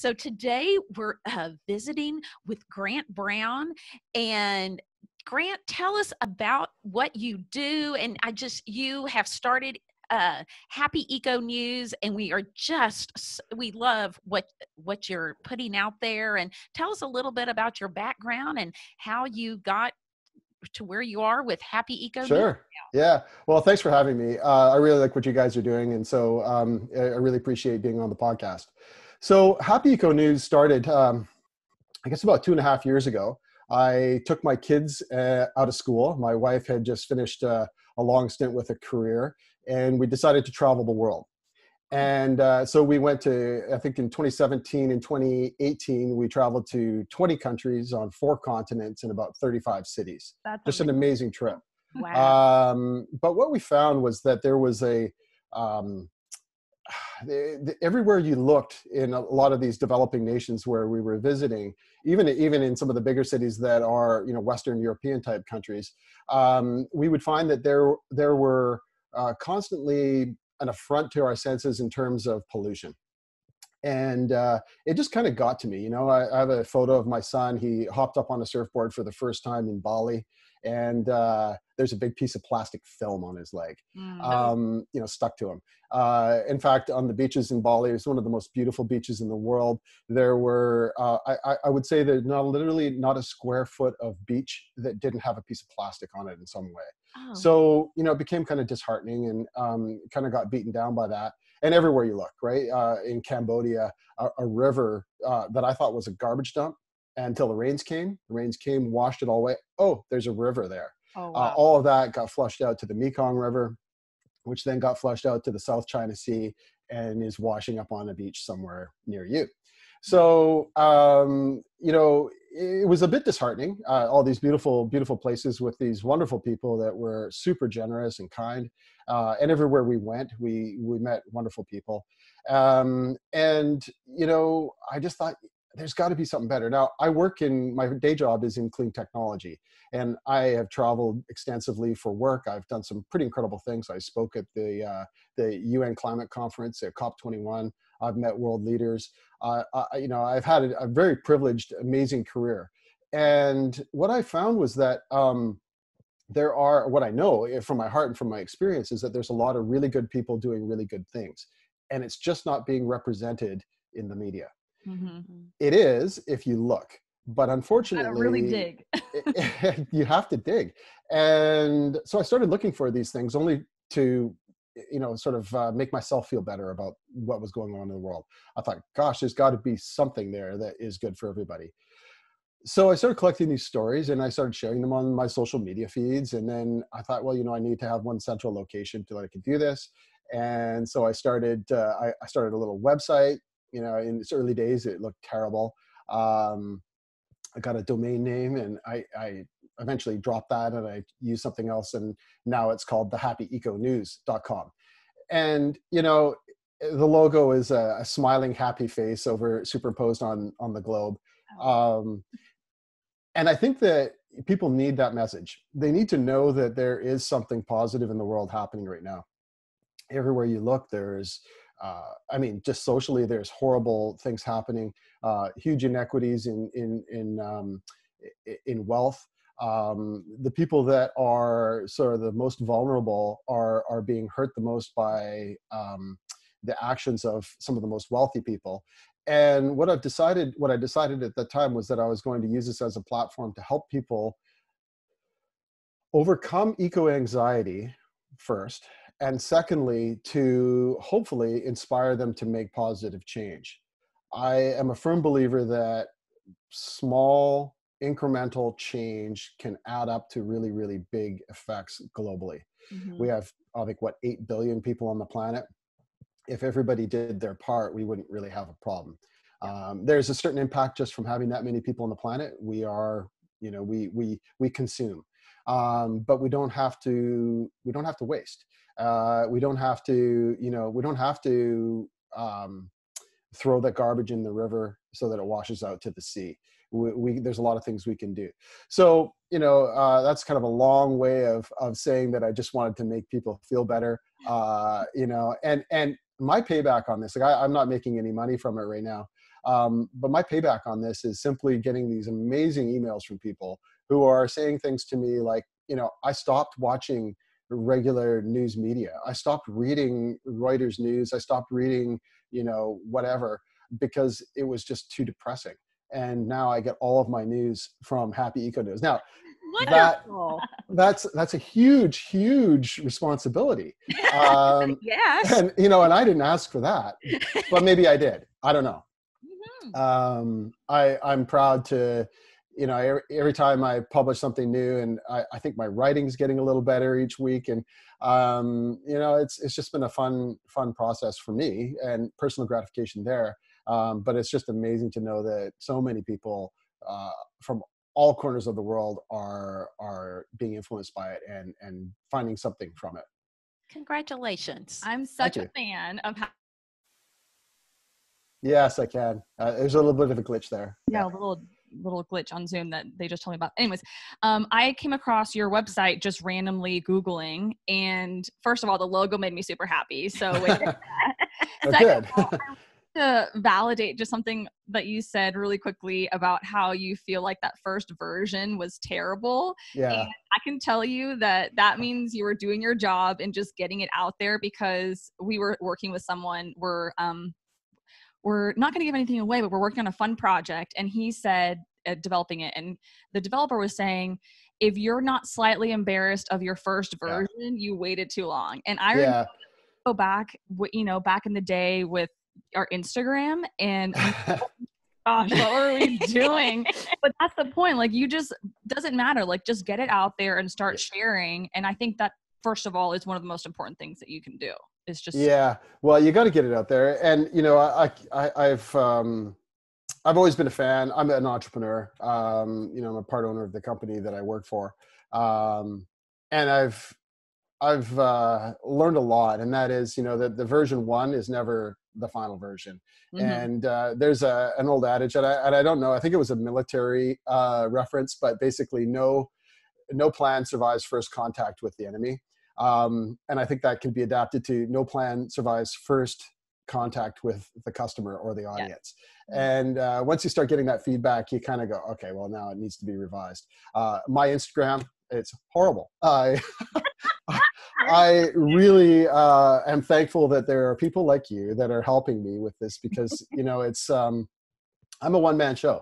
So today we're uh, visiting with Grant Brown. And Grant, tell us about what you do. And I just, you have started uh, happy eco news and we are just we love what what you're putting out there and tell us a little bit about your background and how you got to where you are with happy eco sure yeah well thanks for having me uh, i really like what you guys are doing and so um, i really appreciate being on the podcast so happy eco news started um, i guess about two and a half years ago i took my kids uh, out of school my wife had just finished uh, a long stint with a career and we decided to travel the world. And uh, so we went to, I think in 2017 and 2018, we traveled to 20 countries on four continents in about 35 cities. That's Just amazing. an amazing trip. Wow. Um, but what we found was that there was a, um, everywhere you looked in a lot of these developing nations where we were visiting, even even in some of the bigger cities that are you know Western European type countries, um, we would find that there there were uh, constantly an affront to our senses in terms of pollution. And uh, it just kind of got to me. You know, I, I, have a photo of my son. He hopped up on a surfboard for the first time in Bali, and uh, there's a big piece of plastic film on his leg, mm. um, you know, stuck to him. Uh, in fact, on the beaches in Bali, it's one of the most beautiful beaches in the world. There were, uh, I, I, would say, that not literally not a square foot of beach that didn't have a piece of plastic on it in some way. Oh. So you know, it became kind of disheartening, and um, kind of got beaten down by that. And everywhere you look, right uh, in Cambodia, a, a river uh, that I thought was a garbage dump until the rains came. The rains came, washed it all away. Oh, there's a river there. Oh, uh, wow. uh, all of that got flushed out to the Mekong River, which then got flushed out to the South China Sea and is washing up on a beach somewhere near you. So, um, you know, it was a bit disheartening. Uh, all these beautiful, beautiful places with these wonderful people that were super generous and kind. Uh, and everywhere we went, we we met wonderful people. Um, and you know, I just thought there's got to be something better. Now, I work in my day job is in clean technology, and I have traveled extensively for work. I've done some pretty incredible things. I spoke at the uh, the UN climate conference at COP21. I've met world leaders. Uh, I, you know, I've had a, a, very privileged, amazing career. And what I found was that um, there are what I know eh, from my heart and from my experience is that there's a lot of really good people doing really good things, and it's just not being represented in the media. Mm-hmm. It is if you look, but unfortunately, really dig. you have to dig, and so I started looking for these things only to you know sort of uh, make myself feel better about what was going on in the world. I thought gosh there's got to be something there that is good for everybody. So i started collecting these stories and i started sharing them on my social media feeds. And then i thought well you know i need to have one central location to let i can do this. And so i started uh, I, I started a little website you know in its early days it looked terrible. Um, i got a domain name and i, I eventually dropped that and i used something else and now it's called thehappyeconews.com and you know the logo is a, a smiling happy face over superimposed on on the globe. Oh. um, and i think that people need that message. They need to know that there is something positive in the world happening right now. Everywhere you look there's uh, I mean, just socially, there's horrible things happening, uh, huge inequities in in in um, in wealth. Um, the people that are sort of the most vulnerable are are being hurt the most by um, the actions of some of the most wealthy people. And what I've decided, what I decided at the time was that I was going to use this as a platform to help people overcome eco anxiety first and secondly, to hopefully inspire them to make positive change. I am a firm believer that small incremental change can add up to really, really big effects globally. Mm-hmm. We have, I think, what, 8 billion people on the planet. If everybody did their part, we wouldn't really have a problem. Um, there's a certain impact just from having that many people on the planet. We are, you know, we we we consume, um, but we don't have to. We don't have to waste. Uh, we don't have to, you know, we don't have to um, throw that garbage in the river so that it washes out to the sea. We, we there's a lot of things we can do. So you know, uh, that's kind of a long way of of saying that I just wanted to make people feel better. Uh, you know, and and my payback on this, like I, I'm not making any money from it right now. Um, but my payback on this is simply getting these amazing emails from people who are saying things to me like, you know, I stopped watching regular news media. I stopped reading Reuters news. I stopped reading, you know, whatever because it was just too depressing. And now I get all of my news from Happy Eco News. Now, Wonderful. that that's that's a huge, huge responsibility. Um, yes. and you know, and I didn't ask for that, but maybe I did. I don't know. Mhm. Um, I I'm proud to, you know, every, every time I publish something new, and I, I think my writing's getting a little better each week, and um, you know, it's it's just been a fun fun process for me and personal gratification there. Um, but it's just amazing to know that so many people uh, from all corners of the world are are being influenced by it and and finding something from it. Congratulations. I'm such a you. fan of how Yes, I can. Uh, there's a little bit of a glitch there. yeah, a little little glitch on Zoom that they just told me about. Anyways, um, I came across your website just randomly Googling, and first of all, the logo made me super happy. So we did that. Oh, Second all, to validate just something that you said really quickly about how you feel like that first version was terrible. yeah. And I can tell you that that means you were doing your job and just getting it out there because we were working with someone. We're um, we're not going to give anything away, but we're working on a fun project. And he said, uh, developing it, and the developer was saying, if you're not slightly embarrassed of your first Yeah. version, you waited too long. And I remember Yeah. go back, you know, back in the day with our Instagram and gosh, what were we doing? but that's the point. Like, you just doesn't matter. Like, just get it out there and start sharing. And I think that first of all is one of the most important things that you can do. it's just yeah. Well, you got to get it out there, and you know, I, I I've um, I've always been a fan. I'm an entrepreneur. Um, you know, I'm a part owner of the company that I work for, um, and I've I've uh, learned a lot, and that is, you know, that the version one is never the final version. Mhm. And uh, there's a, an old adage, and I, and I don't know, I think it was a military uh, reference, but basically, no, no plan survives first contact with the enemy. Um, and I think that can be adapted to no plan survives first contact with the customer or the audience. And uh, once you start getting that feedback, you kind of go, okay, well, now it needs to be revised. Uh, my Instagram, it's horrible. I I really uh, am thankful that there are people like you that are helping me with this because you know it's um, I'm a one man show.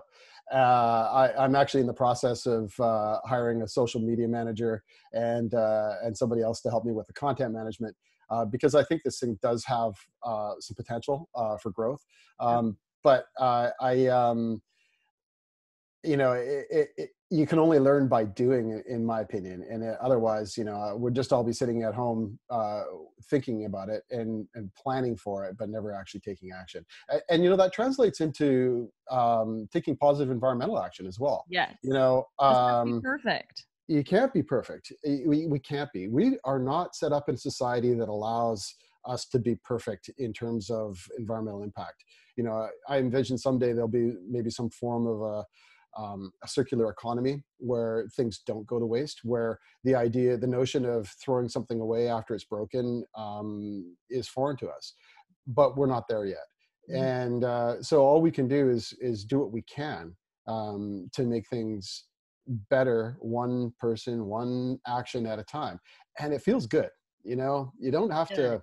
Uh, I, I'm actually in the process of uh, hiring a social media manager and uh, and somebody else to help me with the content management uh, because I think this thing does have uh, some potential uh, for growth. Um, but uh, I, um, you know, it, it, it, you can only learn by doing, in my opinion. And uh, otherwise, you know, we'd just all be sitting at home uh, thinking about it and and planning for it, but never actually taking action. And, and you know, that translates into um, taking positive environmental action as well. yes. You know, um, perfect. you can't be perfect. We, we can't be. We are not set up in society that allows us to be perfect in terms of environmental impact. You know, I envision someday there'll be maybe some form of a, um, a circular economy where things don't go to waste, where the idea, the notion of throwing something away after it's broken um, is foreign to us. But we're not there yet. Mhm. And uh, so all we can do is is do what we can um, to make things better one person one action at a time and it feels good you know you don't have to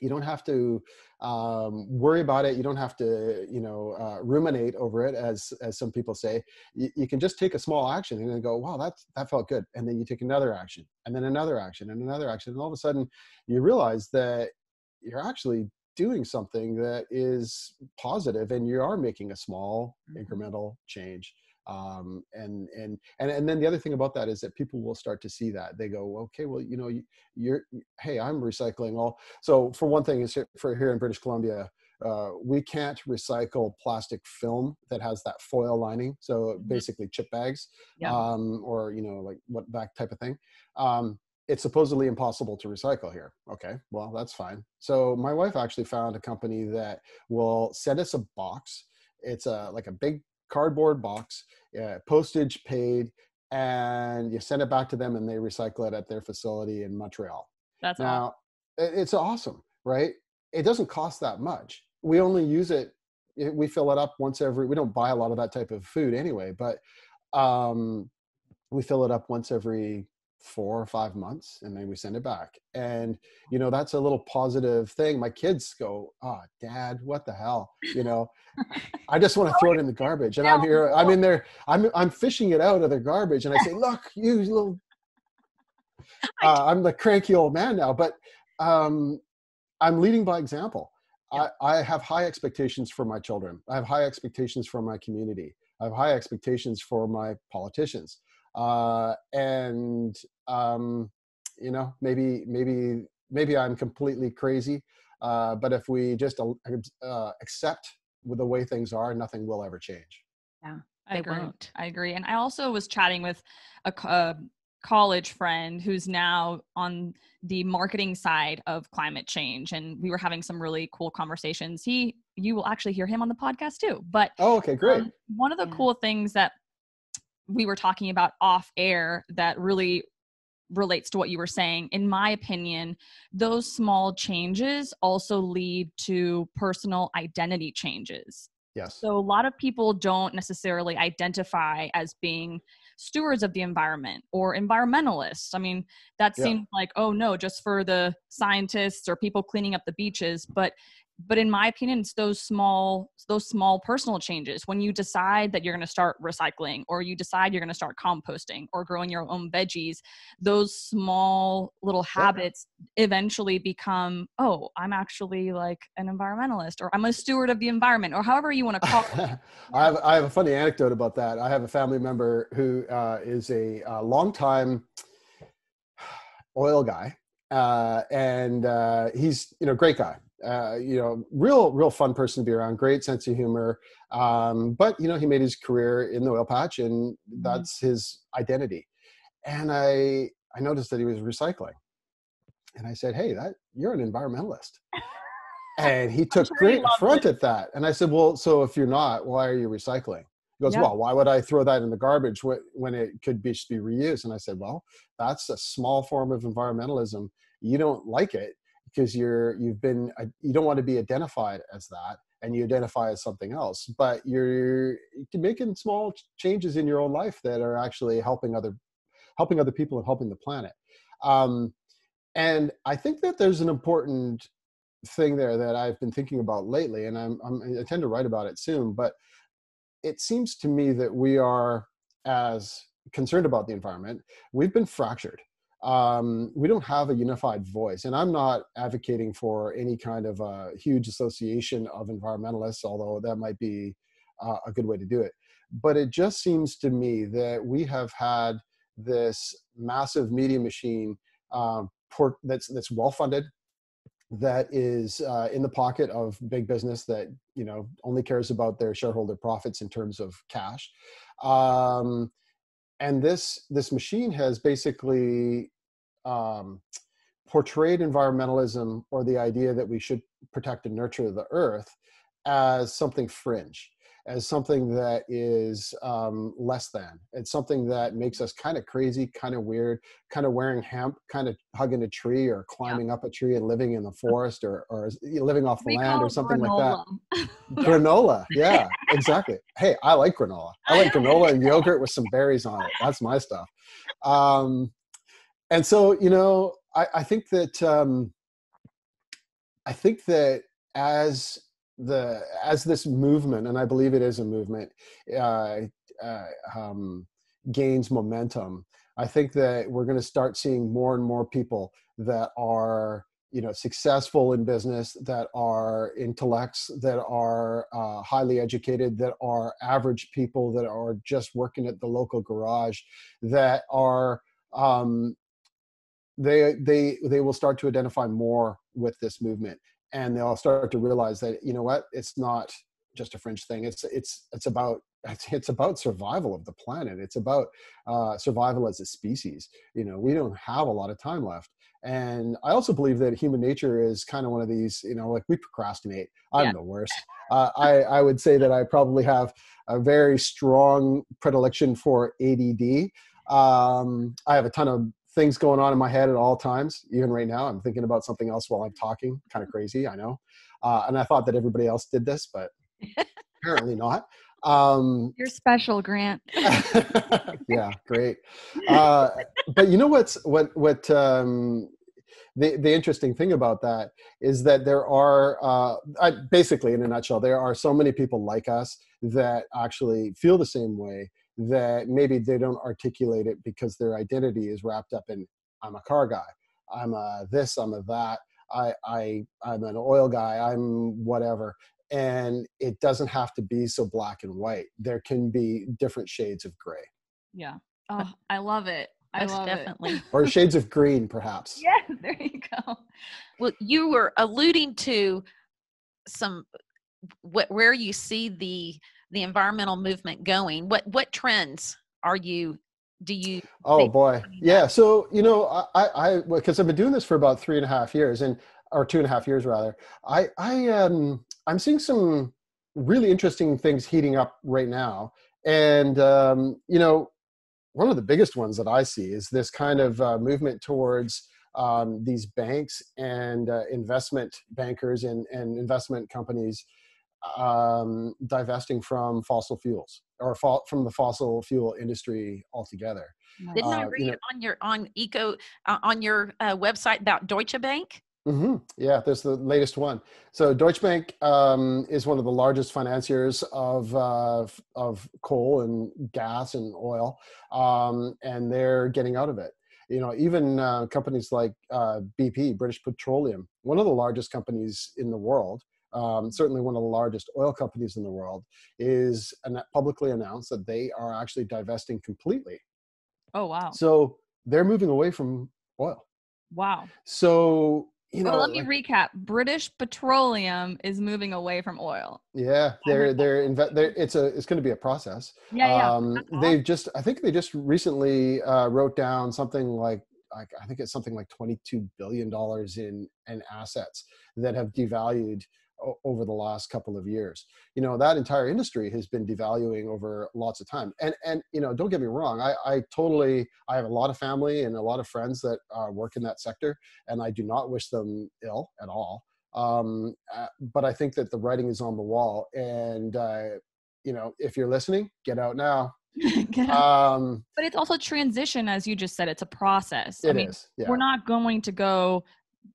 you don't have to um, worry about it you don't have to you know uh, ruminate over it as as some people say you, you can just take a small action and then go wow that that felt good and then you take another action and then another action and another action and all of a sudden you realize that you're actually doing something that is positive and you are making a small Mhm. incremental change um, and and and and then the other thing about that is that people will start to see that. They go okay well you know you, you're hey i'm recycling all so for one thing is here- for here in british columbia uh, we can't recycle plastic film that has that foil lining so Mhm. basically chip bags Yeah. um, or you know like what that type of thing. Um, it's supposedly impossible to recycle here. Okay well that's fine. So my wife actually found a company that will send us a box. It's a like a big cardboard box uh, postage paid and you send it back to them and they recycle it at their facility in montreal That's now, i- it's awesome, right? It doesn't cost that much. We only use it, we fill it up once every. We don't buy a lot of that type of food anyway, but um, we fill it up once every four or five months and then we send it back. And you know that's a little positive thing. My kids go oh dad what the hell? You know? I just want to throw it in the garbage and i'm here i'm in there i'm i'm fishing it out of the garbage and i say look you little uh, i'm the cranky old man now but um i'm leading by example. I, I have high expectations for my children. I have high expectations for my community. I have high expectations for my politicians uh, and um, you know maybe maybe maybe i'm completely crazy uh, but if we just uh, accept with the way things are nothing will ever change yeah i agree won't. i agree and i also was chatting with a, a college friend who's now on the marketing side of climate change and we were having some really cool conversations he you will actually hear him on the podcast too but oh okay great um, one of the yeah. cool things that we were talking about off air that really relates to what you were saying. In my opinion, those small changes also lead to personal identity changes. Yes. So a lot of people don't necessarily identify as being stewards of the environment or environmentalists. I mean, that yeah. seems like, oh no, just for the scientists or people cleaning up the beaches. But but in my opinion it's those small those small personal changes. When you decide that you're going to start recycling or you decide you're going to start composting or growing your own veggies those small little habits yeah. eventually become oh i'm actually like an environmentalist or i'm a steward of the environment or however you want to call it. I, have, I have a funny anecdote about that. I have a family member who uh, is a, a long time oil guy uh, and uh, he's you know great guy uh, you know, real, real fun person to be around. Great sense of humor. Um, but you know, he made his career in the oil patch, and mm-hmm. that's his identity. And I, I noticed that he was recycling, and I said, "Hey, that you're an environmentalist." and he took sure great affront at that. And I said, "Well, so if you're not, why are you recycling?" He goes, "Well, why would I throw that in the garbage when it could be, just be reused?" And I said, "Well, that's a small form of environmentalism. You don't like it." Because you're you've been uh, you don't want to be identified as that and you identify as something else but you're making small changes in your own life that are actually helping other helping other people and helping the planet. Um, and i think that there's an important thing there that i've been thinking about lately and I'm, I'm i tend to write about it soon but it seems to me that we are as concerned about the environment we've been fractured um, we don't have a unified voice. And I'm not advocating for any kind of a huge association of environmentalists, although that might be uh, a good way to do it. But it just seems to me that we have had this massive media machine um, that's that's well funded, that is uh, in the pocket of big business that you know only cares about their shareholder profits in terms of cash. Um, and this this machine has basically um, portrayed environmentalism or the idea that we should protect and nurture the earth as something fringe as something that is um, less than. It's something that makes us kind of crazy, kind of weird, kind of wearing hemp, kind of hugging a tree or climbing yeah. up a tree and living in the forest or, or living off the we land or something granola. like that. granola. Yeah, exactly. Hey, I like granola. I like granola and yogurt with some berries on it. That's my stuff. Um, and so, you know, I, I think that, um, I think that as the as this movement, and I believe it is a movement, uh, uh, um, gains momentum, I think that we're going to start seeing more and more people that are you know successful in business that are intellects that are uh, highly educated that are average people that are just working at the local garage that are um, they they they will start to identify more with this movement and they'll start to realize that you know what it's not just a fringe thing. It's it's it's about it's about survival of the planet. It's about uh, survival as a species. You know we don't have a lot of time left. And i also believe that human nature is kind of one of these you know like we procrastinate. I'm yeah. the worst. Uh, i i would say that i probably have a very strong predilection for ADD um, i have a ton of things going on in my head at all times. Even right now, I'm thinking about something else while I'm talking. Kind of crazy, I know. Uh, and I thought that everybody else did this, but Apparently not. Um, You're special, Grant. yeah, great. Uh, but you know what's what what um, the the interesting thing about that is that there are uh, I, basically in a nutshell there are so many people like us that actually feel the same way that maybe they don't articulate it because their identity is wrapped up in I'm a car guy, I'm a this, I'm a that. I, I I'm an oil guy. I'm whatever, and it doesn't have to be so black and white there can be different shades of gray Yeah. Oh, I love it. I Most love definitely. or shades of green perhaps. Yeah, there you go. Well, you were alluding to some what where you see the the environmental movement going. What what trends are you do you oh boy yeah so you know i i because i've been doing this for about three and a half years and or two and a half years rather i i um i'm seeing some really interesting things heating up right now and um you know one of the biggest ones that i see is this kind of uh, movement towards um, these banks and uh, investment bankers and, and investment companies um, divesting from fossil fuels or fo- from the fossil fuel industry altogether. didn't I Uh, you read know- it on your on eco uh, on your uh, website about Deutsche Bank? hmm Yeah, there's the latest one. So Deutsche Bank um, is one of the largest financiers of uh, of coal and gas and oil, um, and they're getting out of it. You know, even uh, companies like uh, BP, British Petroleum, one of the largest companies in the world, um, certainly one of the largest oil companies in the world, is an- publicly announced that they are actually divesting completely. Oh wow. So they're moving away from oil. Wow. So you know, well, let like- me recap. British Petroleum is moving away from oil. Yeah, they're they're, inve- they're it's a it's going to be a process. Yeah, yeah. Um, awesome. they've just I think they just recently uh, wrote down something like like I think it's something like twenty two billion dollars in in assets that have devalued over the last couple of years. You know that entire industry has been devaluing over lots of time. And and you know don't get me wrong, I I totally I have a lot of family and a lot of friends that uh, work in that sector, and I do not wish them ill at all um, uh, but I think that the writing is on the wall, and uh, you know, if you're listening, get out now. Um, but it's also transition, as you just said. It's a process. it I mean, is, yeah, we're not going to go,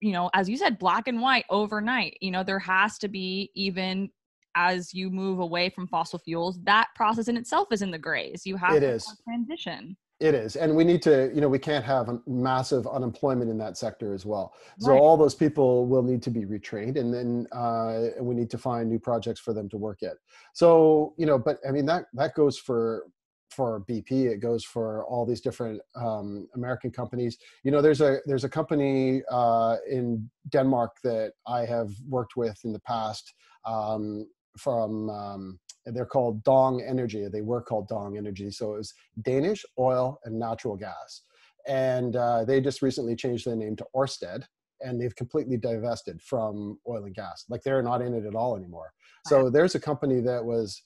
you know, as you said, black and white overnight. You know, there has to be even as you move away from fossil fuels, that process in itself is in the grays. You have It to is. transition. it is, and we need to, you know, we can't have a massive unemployment in that sector as well. So Right. all those people will need to be retrained, and then uh, we need to find new projects for them to work at. So you know, but I mean that that goes for for BP. It goes for all these different um, American companies. You know, there's a there's a company uh, in Denmark that I have worked with in the past. Um, from um, they're called Dong Energy. They were called Dong Energy. So it was Danish oil and natural gas, and uh, they just recently changed their name to Orsted, and they've completely divested from oil and gas. Like they're not in it at all anymore. So there's a company that was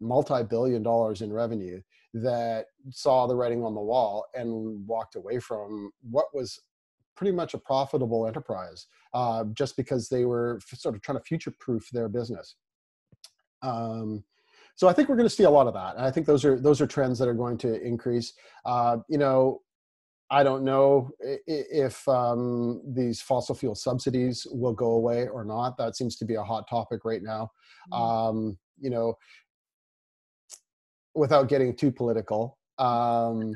multi-billion dollars in revenue that saw the writing on the wall and walked away from what was pretty much a profitable enterprise uh, just because they were f- sort of trying to future-proof their business. Um, so I think we're going to see a lot of that, and I think those are those are trends that are going to increase. Uh, you know, I don't know if um, these fossil fuel subsidies will go away or not. That seems to be a hot topic right now. Um, you know, without getting too political, um,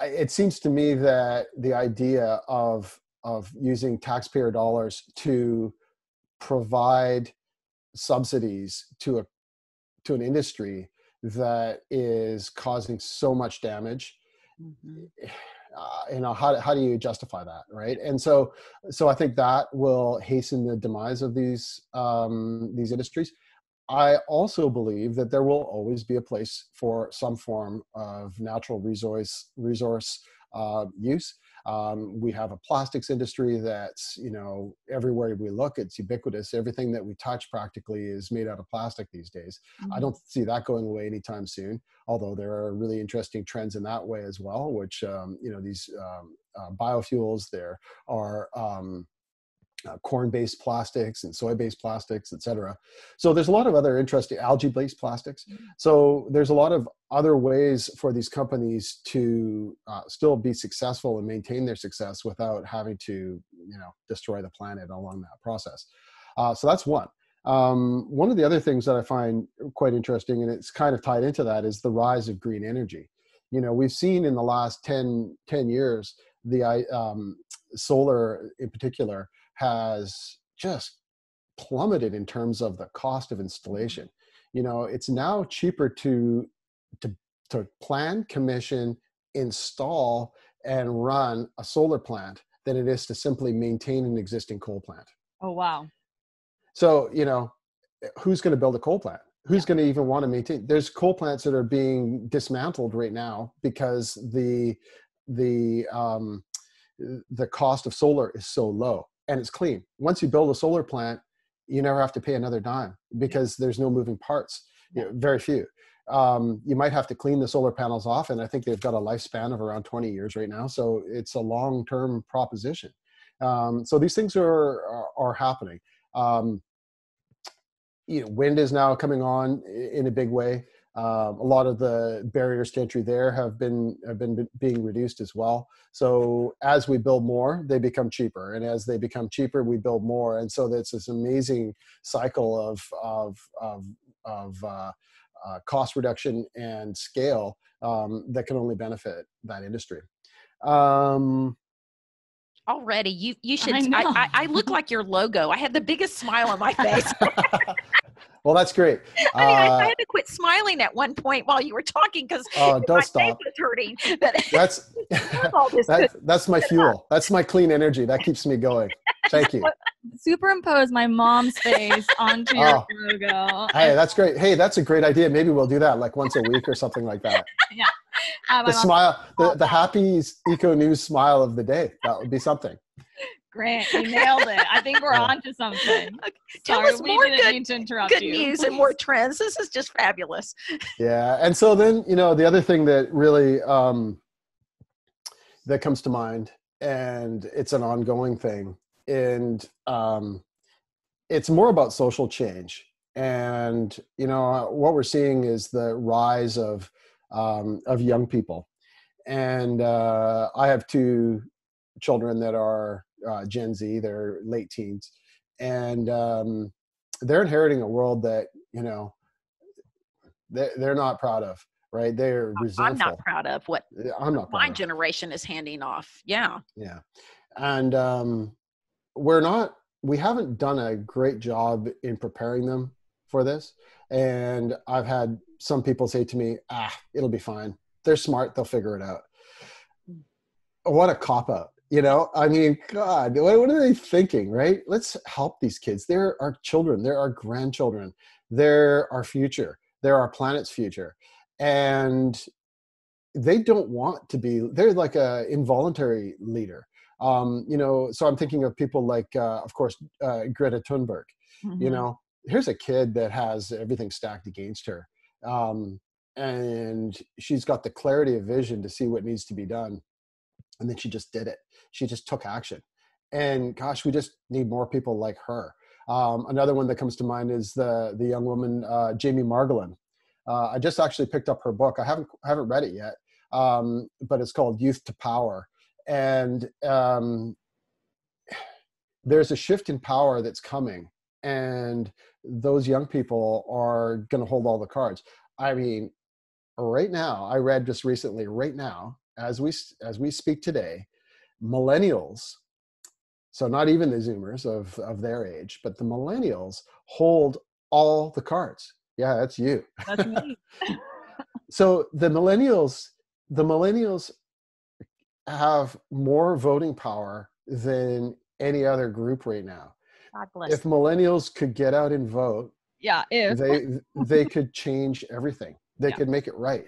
it seems to me that the idea of of using taxpayer dollars to provide subsidies to a to an industry that is causing so much damage Mhm. uh, you know how, how do you justify that right and so so i think that will hasten the demise of these um, these industries i also believe that there will always be a place for some form of natural resource resource uh, use um, we have a plastics industry that's you know everywhere we look it's ubiquitous everything that we touch practically is made out of plastic these days Mm-hmm. I don't see that going away anytime soon. Although there are really interesting trends in that way as well, which um, you know these um, uh, biofuels. There are um, uh, corn-based plastics and soy-based plastics, et cetera. So there's a lot of other interesting algae-based plastics. Mm-hmm. So there's a lot of other ways for these companies to uh, still be successful and maintain their success without having to, you know, destroy the planet along that process. Uh, so that's one. Um, one of the other things that I find quite interesting, and it's kind of tied into that, is the rise of green energy. You know, we've seen in the last 10, 10 years the um, solar in particular has just plummeted in terms of the cost of installation. You know, it's now cheaper to to to plan, commission, install, and run a solar plant than it is to simply maintain an existing coal plant. Oh wow. So, you know, who's going to build a coal plant? Who's going to even want to maintain? There's coal plants that are being dismantled right now because the the um, the cost of solar is so low and it's clean. Once you build a solar plant, you never have to pay another dime because there's no moving parts, you know, very few. Um, you might have to clean the solar panels off, and I think they've got a lifespan of around 20 years right now. So it's a long-term proposition. Um, so these things are are, are happening. Um, you know, wind is now coming on in a big way. Uh, a lot of the barriers to entry there have been have been being reduced as well. So as we build more, they become cheaper, and as they become cheaper, we build more, and so that's this amazing cycle of of of, of uh, uh, cost reduction and scale um, that can only benefit that industry. Um, Already, you you should. I I. I, I look like your logo. I had the biggest smile on my face. well, that's great. I mean, I, I Uh, had to quit smiling at one point while you were talking because oh, my don't face stop. was hurting. But That's all that's that's my fuel. That's my clean energy. That keeps me going. Thank you. Superimpose my mom's face onto your Oh. logo. Hey, that's great. Hey, that's a great idea. Maybe we'll do that like once a week or something like that. Have The smile, the, the happy eco news smile of the day. That would be something. Grant, you nailed it. I think we're Yeah. on to something. Tell Sorry, us we more didn't good- mean to interrupt good you. news and more trends. This is just fabulous. Yeah. And so then, you know, the other thing that really um, that comes to mind, and it's an ongoing thing, and um, it's more about social change. And you know, what we're seeing is the rise of um, of young people. And uh, I have two children that are uh, Gen Z; they're late teens, and um, they're inheriting a world that you know they're, they're not proud of right they're resentful I'm not proud of what i'm not my of. generation is handing off. Yeah. yeah and um we're not we haven't done a great job in preparing them for this and i've had some people say to me ah it'll be fine they're smart they'll figure it out what a cop out you know i mean god what, what are they thinking right? Let's help these kids. They're our children. They're our grandchildren. They're our future. They're our planet's future. And they don't want to be they're like a involuntary leader. Um you know so i'm thinking of people like uh, of course uh, greta thunberg you Mhm. know? Here's a kid that has everything stacked against her um and she's got the clarity of vision to see what needs to be done and then she just did it. She just took action. And gosh we just need more people like her. Um, another one that comes to mind is the the young woman uh, jamie margolin. Uh, i just actually picked up her book. I haven't haven't read it yet um, but it's called youth to power. And um, there's a shift in power that's coming and those young people are going to hold all the cards. I mean right now i read just recently right now as we as we speak today millennials so not even the zoomers of of their age but the millennials hold all the cards. Yeah that's you. That's me. so the millennials the millennials have more voting power than any other group right now. If millennials could get out and vote Yeah, if. they they could change everything. They Yeah. could make it right.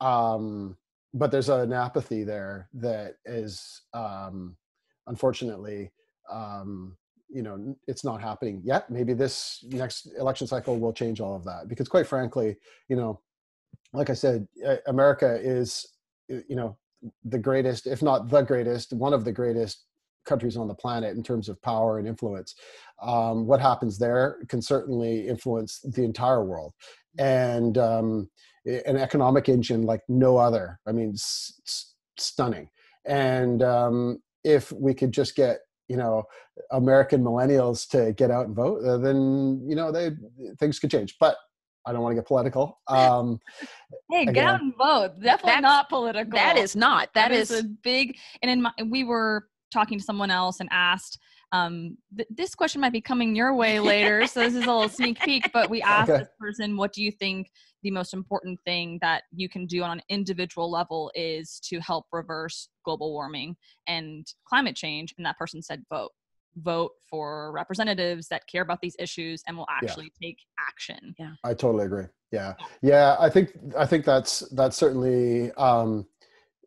Um but there's an apathy there that is um unfortunately um you know it's not happening yet. Maybe this next election cycle will change all of that because quite frankly you know like i said uh, america is you know the greatest if not the greatest one of the greatest countries on the planet in terms of power and influence. Um, what happens there can certainly influence the entire world, and um, an economic engine like no other. I mean, s- s- stunning. And um, if we could just get you know American millennials to get out and vote, uh, then you know they things could change. But I don't want to get political. Um, hey, get out and vote. Definitely That's- not political. That is not. that is, is, a big. And in my, we were talking to someone else and asked. Um, th- this question might be coming your way later, so this is a little sneak peek. But we asked Okay. this person, "What do you think the most important thing that you can do on an individual level is to help reverse global warming and climate change?" And that person said, "Vote." Vote for representatives that care about these issues and will actually take action. Yeah, I totally agree. Yeah, yeah. I think I think that's that's certainly um,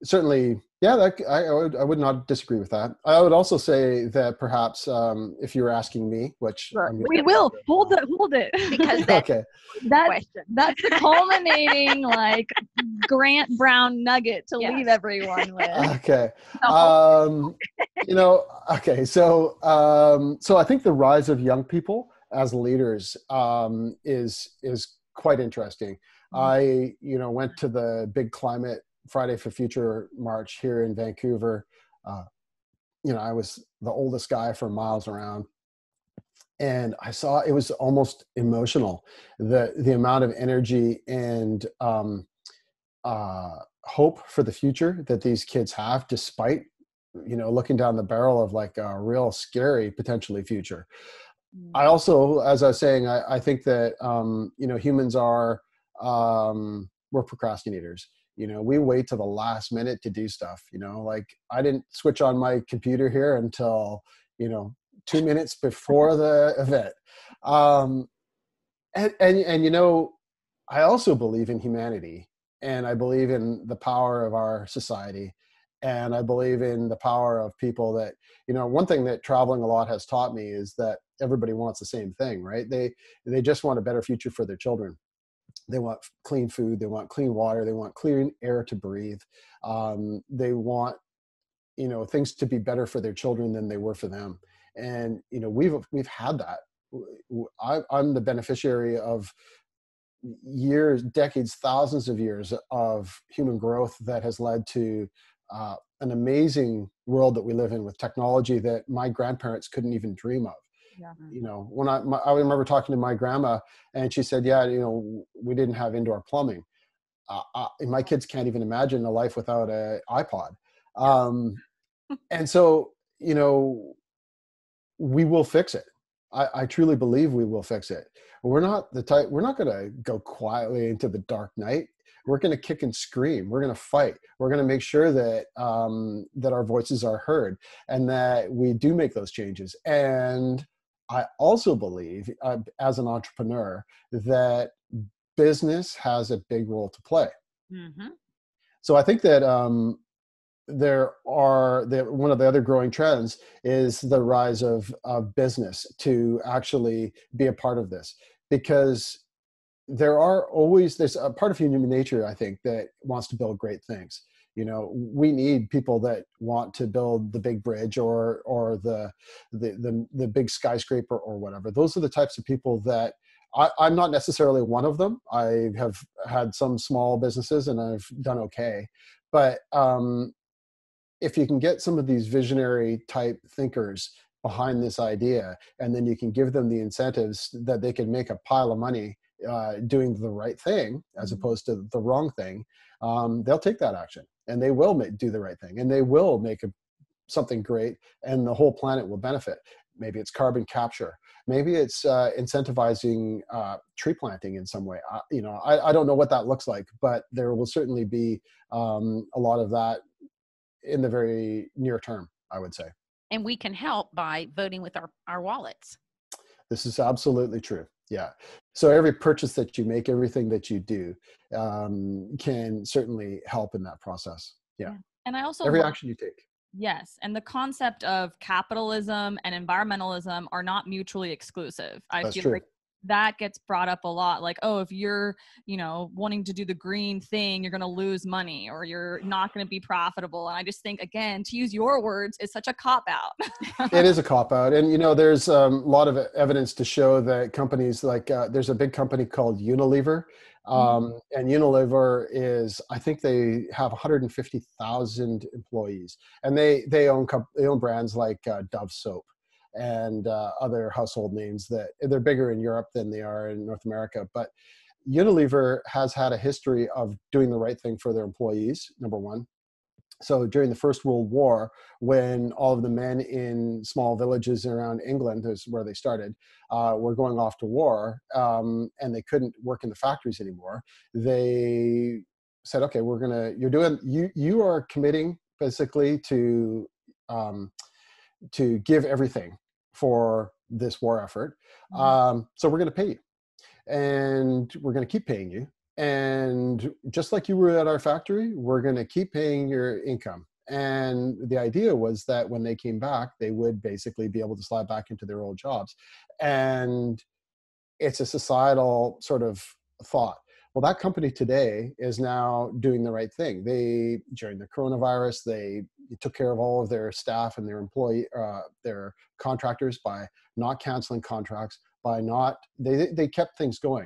certainly yeah. That, I, I would I would not disagree with that. I would also say that perhaps um, if you were asking me, which I'm We will hold it. Hold it. because that okay, that question. that's the culminating like Grant Brown nugget to Yes. leave everyone with. okay. Um, you know, okay. So um, so I think the rise of young people as leaders um, is is quite interesting. I you know went to the big climate Friday for Future march here in Vancouver. Uh, you know, I was the oldest guy for miles around, and I saw it was almost emotional the the amount of energy and um, uh, hope for the future that these kids have, despite you know looking down the barrel of like a real scary potentially future. I also, as I was saying, I, I think that um, you know humans are um, we're procrastinators. You know, we wait to the last minute to do stuff. You know, like I didn't switch on my computer here until you know two minutes before the event. Um, and, and and you know, I also believe in humanity, and I believe in the power of our society, and I believe in the power of people that you know. One thing that traveling a lot has taught me is that everybody wants the same thing, right? They they just want a better future for their children. They want clean food. They want clean water. They want clean air to breathe. Um, they want you know things to be better for their children than they were for them. And you know we've we've had that. I, I'm the beneficiary of years, decades, thousands of years of human growth that has led to uh, an amazing world that we live in with technology that my grandparents couldn't even dream of Yeah. you know when I, my, I remember talking to my grandma and she said yeah you know we didn't have indoor plumbing. Uh, uh, my kids can't even imagine a life without a ipod. Um, and so you know we will fix it. I, I truly believe we will fix it. We're not the type we're not going to go quietly into the dark night. We're going to kick and scream. We're going to fight. We're going to make sure that um, that our voices are heard and that we do make those changes. And i also believe uh, as an entrepreneur that business has a big role to play Mhm. so I think that um, there are the, one of the other growing trends is the rise of, of business to actually be a part of this because there are always there's a part of human nature I think that wants to build great things. You know, we need people that want to build the big bridge or or the the the, the big skyscraper or whatever. Those are the types of people that I, I'm not necessarily one of them. I have had some small businesses and I've done okay. But um, if you can get some of these visionary type thinkers behind this idea, and then you can give them the incentives that they can make a pile of money uh, doing the right thing as Mhm. opposed to the wrong thing, um, they'll take that action and they will make, do the right thing and they will make a, something great and the whole planet will benefit. Maybe it's carbon capture. Maybe it's uh, incentivizing uh, tree planting in some way. I, you know, I, I don't know what that looks like, but there will certainly be um, a lot of that in the very near term. I would say And we can help by voting with our, our wallets. this is absolutely true. Yeah. So every purchase that you make, everything that you do, um, can certainly help in that process. Yeah. And I also Every love- action you take. Yes, and the concept of capitalism and environmentalism are not mutually exclusive. I That's feel true. like that gets brought up a lot like oh if you're you know wanting to do the green thing you're going to lose money or you're not going to be profitable. And i just think again to use your words is such a cop out. It is a cop out. And you know there's um, a lot of evidence to show that companies like uh, there's a big company called unilever. Mm-hmm. um, and unilever is i think they have 150000 employees. And they they own they own brands like uh, dove soap and uh, other household names that they're bigger in Europe than they are in North America. But Unilever has had a history of doing the right thing for their employees, number one. So during the First World War, when all of the men in small villages around England is where they started, uh, were going off to war, um, and they couldn't work in the factories anymore, they said, "Okay, we're gonna. You're doing. You you are committing basically to." Um, to give everything for this war effort. Mm-hmm. Um, so we're going to pay you, and we're going to keep paying you. And just like you were at our factory, we're going to keep paying your income. And the idea was that when they came back, they would basically be able to slide back into their old jobs. And it's a societal sort of thought. Well, that company today is now doing the right thing. They, during the coronavirus, they took care of all of their staff and their employee, uh, their contractors by not canceling contracts, by not, they, they kept things going.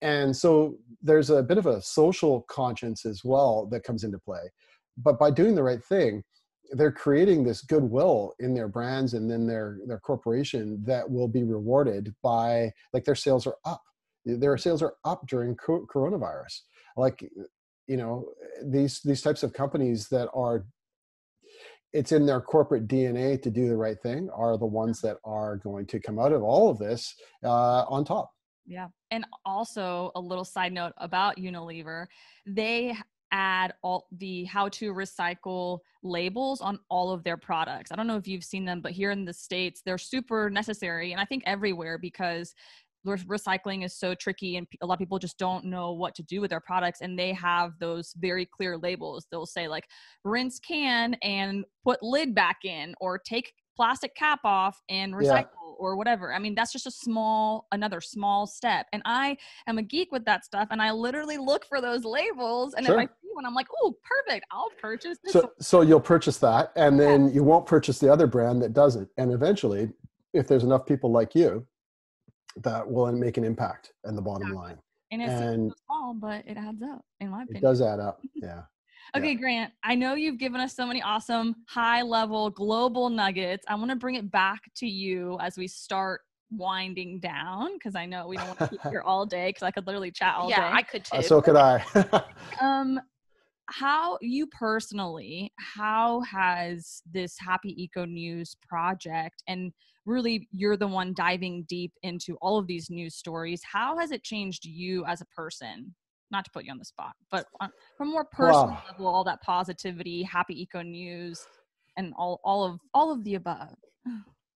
And so there's a bit of a social conscience as well that comes into play. But by doing the right thing, they're creating this goodwill in their brands and then their their corporation that will be rewarded by like their sales are up their sales are up during coronavirus like you know these these types of companies that are it's in their corporate dna to do the right thing are the ones that are going to come out of all of this uh, on top yeah and also a little side note about unilever they add all the how to recycle labels on all of their products. I don't know if you've seen them, but here in the States, they're super necessary. And I think everywhere because recycling is so tricky and a lot of people just don't know what to do with their products and they have those very clear labels they'll say like rinse can and put lid back in or take plastic cap off and recycle yeah. or whatever i mean that's just a small another small step and i am a geek with that stuff and i literally look for those labels and sure. if i see one i'm like oh perfect i'll purchase this so one. so you'll purchase that and then you won't purchase the other brand that doesn't and eventually if there's enough people like you that will make an impact in the bottom line. And it's and small, but it adds up, in my opinion. It does add up. Yeah. okay, yeah. Grant, I know you've given us so many awesome high level global nuggets. I want to bring it back to you as we start winding down because I know we don't want to keep here all day because I could literally chat all yeah, day. Yeah, I could too. Uh, so could I. um, how you personally, how has this Happy Eco News project and really you're the one diving deep into all of these news stories. How has it changed you as a person? Not to put you on the spot, but from more personal wow. level, all that positivity, happy eco news, and all all of all of the above.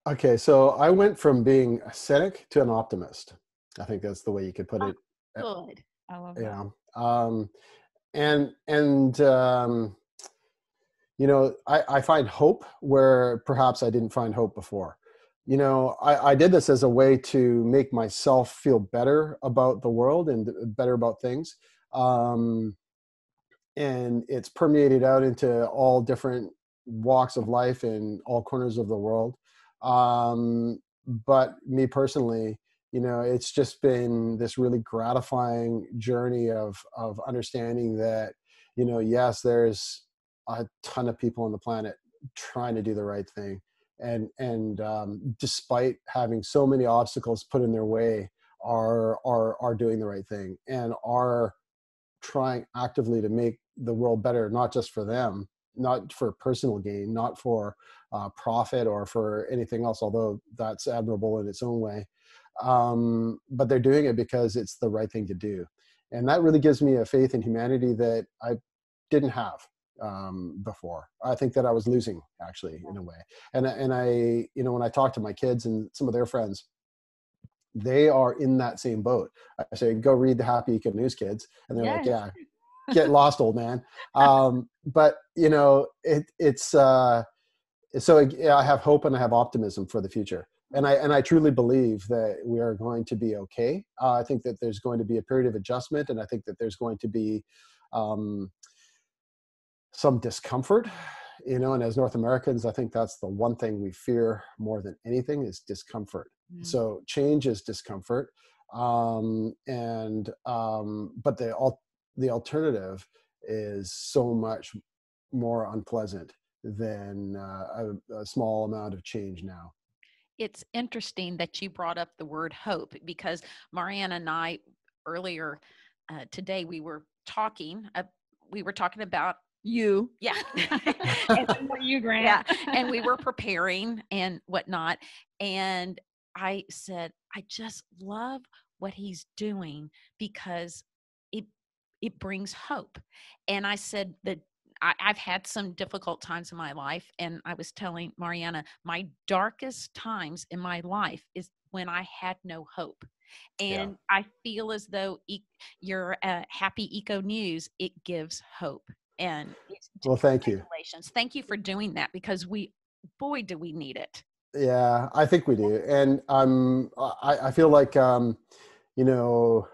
Okay, so I went from being a cynic to an optimist. I think that's the way you could put oh, it. Good. I love that. Yeah. Um, and and um, you know, I, I find hope where perhaps I didn't find hope before. You know I, I did this as a way to make myself feel better about the world and better about things. Um, and it's permeated out into all different walks of life in all corners of the world. Um, but me personally you know it's just been this really gratifying journey of of understanding that you know yes there's a ton of people on the planet trying to do the right thing. And and um, despite having so many obstacles put in their way are are are doing the right thing and are trying actively to make the world better not just for them not for personal gain not for uh, profit or for anything else although that's admirable in its own way um, but they're doing it because it's the right thing to do and that really gives me a faith in humanity that i didn't have um, before. I think that I was losing actually in a way. And and I, you know, when I talk to my kids and some of their friends, they are in that same boat. I say, go read the Happy Eco News, kids, and they're yes. like, yeah, get lost, old man. Um, but you know, it it's uh, so I have hope and I have optimism for the future. And I and I truly believe that we are going to be okay. Uh, I think that there's going to be a period of adjustment, and I think that there's going to be um, some discomfort. You know, and as North Americans, I think that's the one thing we fear more than anything is discomfort. Mm. So change is discomfort, um, and um, but the al- the alternative is so much more unpleasant than uh, a, a small amount of change now it's interesting that you brought up the word hope because Mariana and I earlier uh, today we were talking. Uh, we were talking about you, yeah, and you, Grant, yeah, and we were preparing and whatnot. And I said, I just love what he's doing because it it brings hope. And I said that I, have had some difficult times in my life, and I was telling Mariana, my darkest times in my life is when I had no hope. And yeah. I feel as though e- your uh, happy eco news it gives hope. And well, thank you. Thank you for doing that because we, boy, do we need it. Yeah, I think we do, and um, I, I feel like um, you know,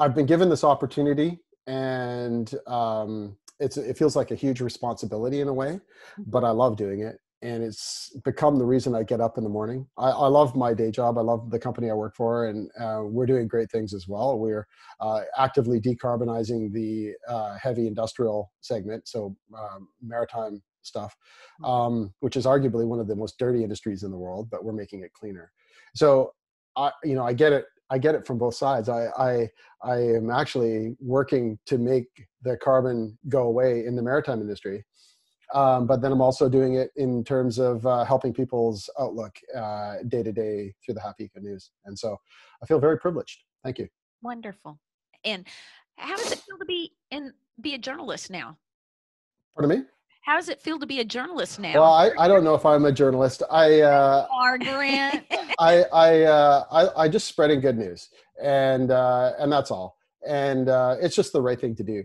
I've been given this opportunity, and um, it's it feels like a huge responsibility in a way, but mm-hmm. I love doing it, and it's become the reason I get up in the morning. I, I love my day job. I love the company I work for, and uh, we're doing great things as well. We're uh, actively decarbonizing the uh, heavy industrial segment, so um, maritime stuff, mm-hmm. um, which is arguably one of the most dirty industries in the world, but we're making it cleaner. So, I, you know, I get it I get it from both sides. I, I, I am actually working to make the carbon go away in the maritime industry. Um, but then I'm also doing it in terms of uh, helping people's outlook uh, day to day through the Happy Eco News. And so I feel very privileged. Thank you. Wonderful. And how does it feel to be in be a journalist now? Pardon me? How does it feel to be a journalist now? Well, I, I don't know if I'm a journalist. I uh, are Grant. I I, uh, I I just spreading good news, and uh, and that's all. And uh, it's just the right thing to do.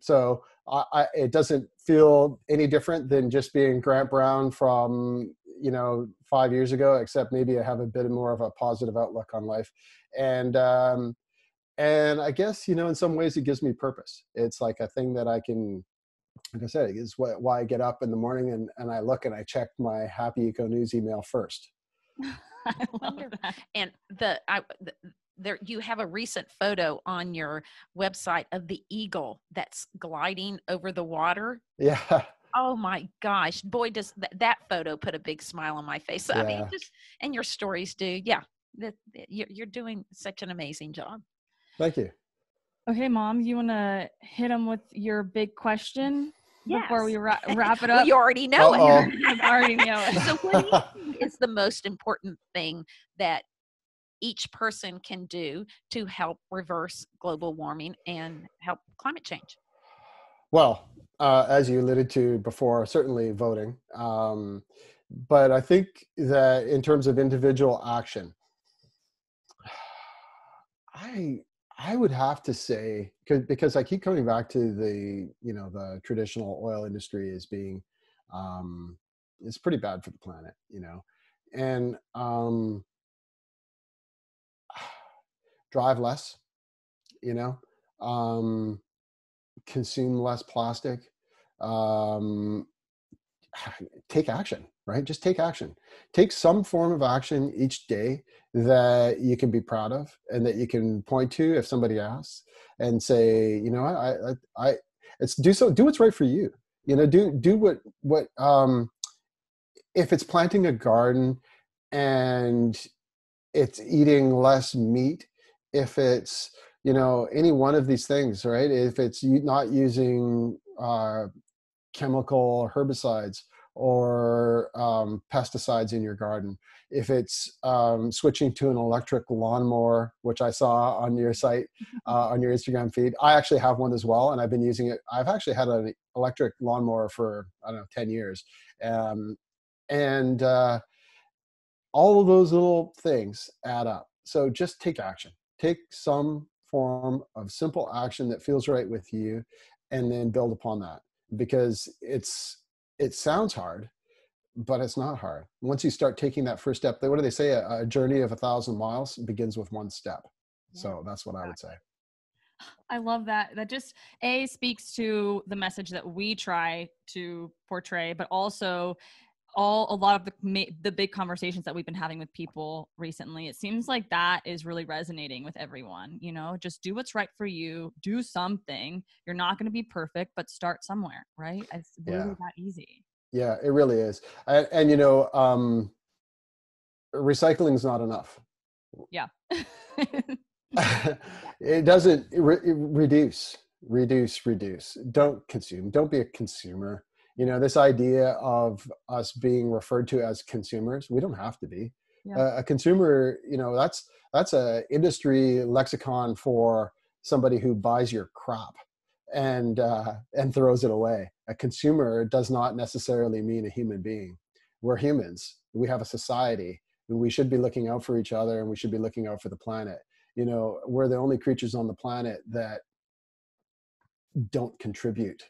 So I, I, it doesn't feel any different than just being Grant Brown from you know five years ago, except maybe I have a bit more of a positive outlook on life, and um, and I guess you know in some ways it gives me purpose. It's like a thing that I can like I said, is what, why I get up in the morning and, and I look and I check my Happy Eco News email first. I love that. And the, I, the, there you have a recent photo on your website of the eagle that's gliding over the water. Yeah. Oh my gosh, boy, does th- that photo put a big smile on my face. So, yeah. I mean, just and your stories do. Yeah, that you're, you're doing such an amazing job. Thank you. Okay, mom, you want to hit them with your big question yes. before we ra- wrap it up? well, you already know Uh-oh. it. I already know it. So, what do you think is the most important thing that each person can do to help reverse global warming and help climate change? Well, uh, as you alluded to before, certainly voting. Um, but I think that in terms of individual action, I I would have to say because I keep coming back to the you know the traditional oil industry as being um, it's pretty bad for the planet, you know, and um, drive less, you know, um, consume less plastic, um, take action, right? Just take action. Take some form of action each day that you can be proud of and that you can point to if somebody asks and say, you know, I, I, I it's do so, do what's right for you. You know, do, do what, what, um, if it's planting a garden and it's eating less meat, if it's, you know, any one of these things, right? If it's you not using, uh, chemical herbicides or um, pesticides in your garden. If it's um, switching to an electric lawnmower, which I saw on your site, uh, on your Instagram feed, I actually have one as well, and I've been using it. I've actually had an electric lawnmower for I don't know ten years, um, and uh, all of those little things add up. So just take action. Take some form of simple action that feels right with you, and then build upon that because it's it sounds hard but it's not hard. Once you start taking that first step, what do they say? A, a journey of a thousand miles begins with one step. Yeah, So that's what I would say. I love that. That just a speaks to the message that we try to portray, but also all a lot of the ma- the big conversations that we've been having with people recently. It seems like that is really resonating with everyone. You know, just do what's right for you. Do something. You're not going to be perfect, but start somewhere. Right? It's really Yeah. that easy. Yeah, it really is. And, and you know, um, recycling is not enough. Yeah. it doesn't re- reduce, reduce, reduce. Don't consume. Don't be a consumer. You know, this idea of us being referred to as consumers, we don't have to be. Yeah. Uh, a consumer, you know, that's that's a industry lexicon for somebody who buys your crop and uh, and throws it away. A consumer does not necessarily mean a human being. We're humans. We have a society. and We should be looking out for each other, and we should be looking out for the planet. You know, we're the only creatures on the planet that don't contribute,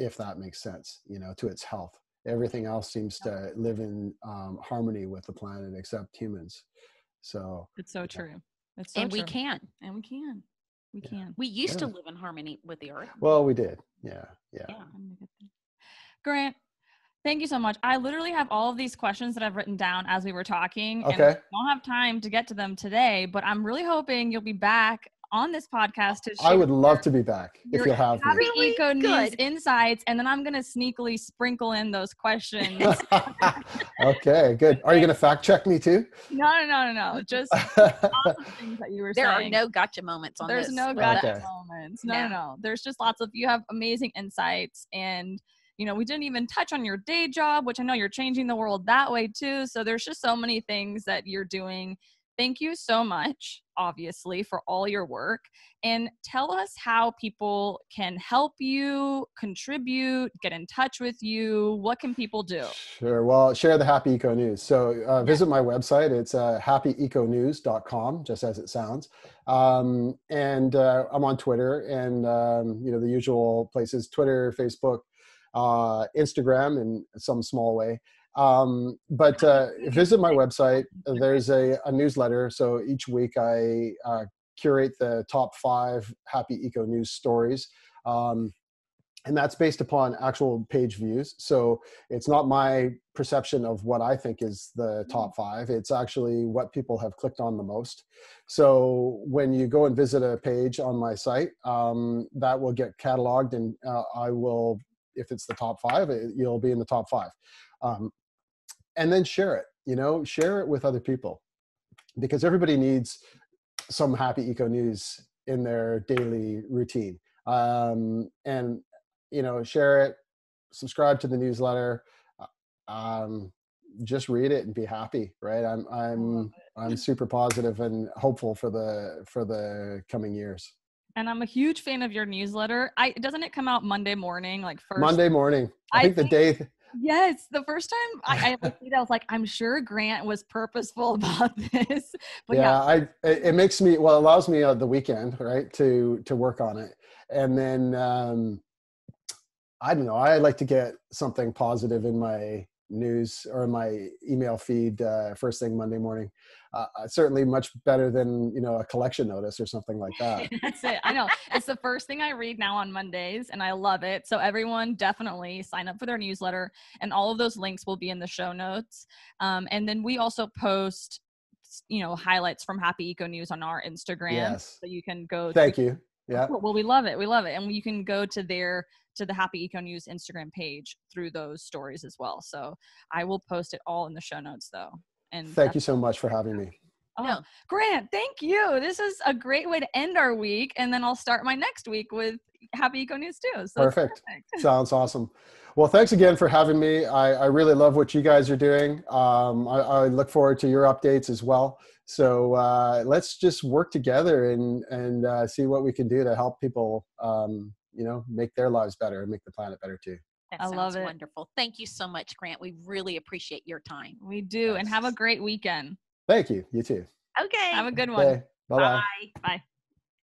if that makes sense. You know, to its health. Everything else seems to live in um, harmony with the planet, except humans. So it's so true. It's so and we true. can. And we can. We Yeah. can. We used to live in harmony with the earth. Well, we did. Yeah, yeah. Yeah. I'm gonna get there. Grant, thank you so much. I literally have all of these questions that I've written down as we were talking. And I don't have time to get to them today, but I'm really hoping you'll be back on this podcast to share I would love to be back if you'll have Happy me. Really Eco News insights, and then I'm gonna sneakily sprinkle in those questions. okay, good. Are you going to fact check me too? no, no, no, no, no. Just awesome things that you were There are no gotcha moments on this. There's this. no gotcha. Okay. moments. No, No. no, no. There's just lots of you have amazing insights and you know, we didn't even touch on your day job, which I know you're changing the world that way too. So there's just so many things that you're doing. Thank you so much, obviously, for all your work. And tell us how people can help you, contribute, get in touch with you. What can people do? Sure. Well, share the Happy Eco News. So uh, visit my website. It's uh, happyeconews.com, just as it sounds. Um, and uh, I'm on Twitter and, um, you know, the usual places, Twitter, Facebook, uh, Instagram in some small way. Um, but uh, visit my website. There's a, a newsletter. So each week I uh, curate the top five Happy Eco News stories. Um, and that's based upon actual page views. So it's not my perception of what I think is the top five. It's actually what people have clicked on the most. So when you go and visit a page on my site, um, that will get cataloged, and uh, I will, if it's the top five, it, you'll be in the top five. Um, and then share it. You know, share it with other people because everybody needs some happy eco news in their daily routine. Um, and you know, share it, subscribe to the newsletter, uh, um, just read it and be happy, right? I'm I'm I'm super positive and hopeful for the for the coming years. And I'm a huge fan of your newsletter. I doesn't it come out Monday morning, like first Monday morning, I, I think the day. Yes, the first time I, I looked at it, I was like, I'm sure Grant was purposeful about this. But yeah, yeah, I it, makes me well, it allows me uh, the weekend, right, to to work on it, and then um, I don't know. I like to get something positive in my news or my email feed uh, first thing Monday morning. Uh, uh, certainly much better than you know a collection notice or something like that. that's it. I know. It's the first thing I read now on Mondays, and I love it. So everyone definitely sign up for their newsletter, and all of those links will be in the show notes. Um, and then we also post, you know, highlights from Happy Eco News on our Instagram, Yes. so you can go. Thank to, you. Yeah. Well, we love it. We love it, and you can go to their to the Happy Eco News Instagram page through those stories as well. So I will post it all in the show notes, though. And Thank you so much for having me. Oh, No. Grant, thank you. This is a great way to end our week, and then I'll start my next week with Happy Eco News too. So it's Perfect. Sounds awesome. Well, thanks again for having me. I, I really love what you guys are doing. Um, I, I look forward to your updates as well. So uh, let's just work together and and uh, see what we can do to help people, um, you know, make their lives better and make the planet better too. That I love it. wonderful. Thank you so much, Grant. We really appreciate your time. We do, and have a great weekend. Thank you. You too. Okay. Have a good one. Okay. Bye bye. Bye. Bye.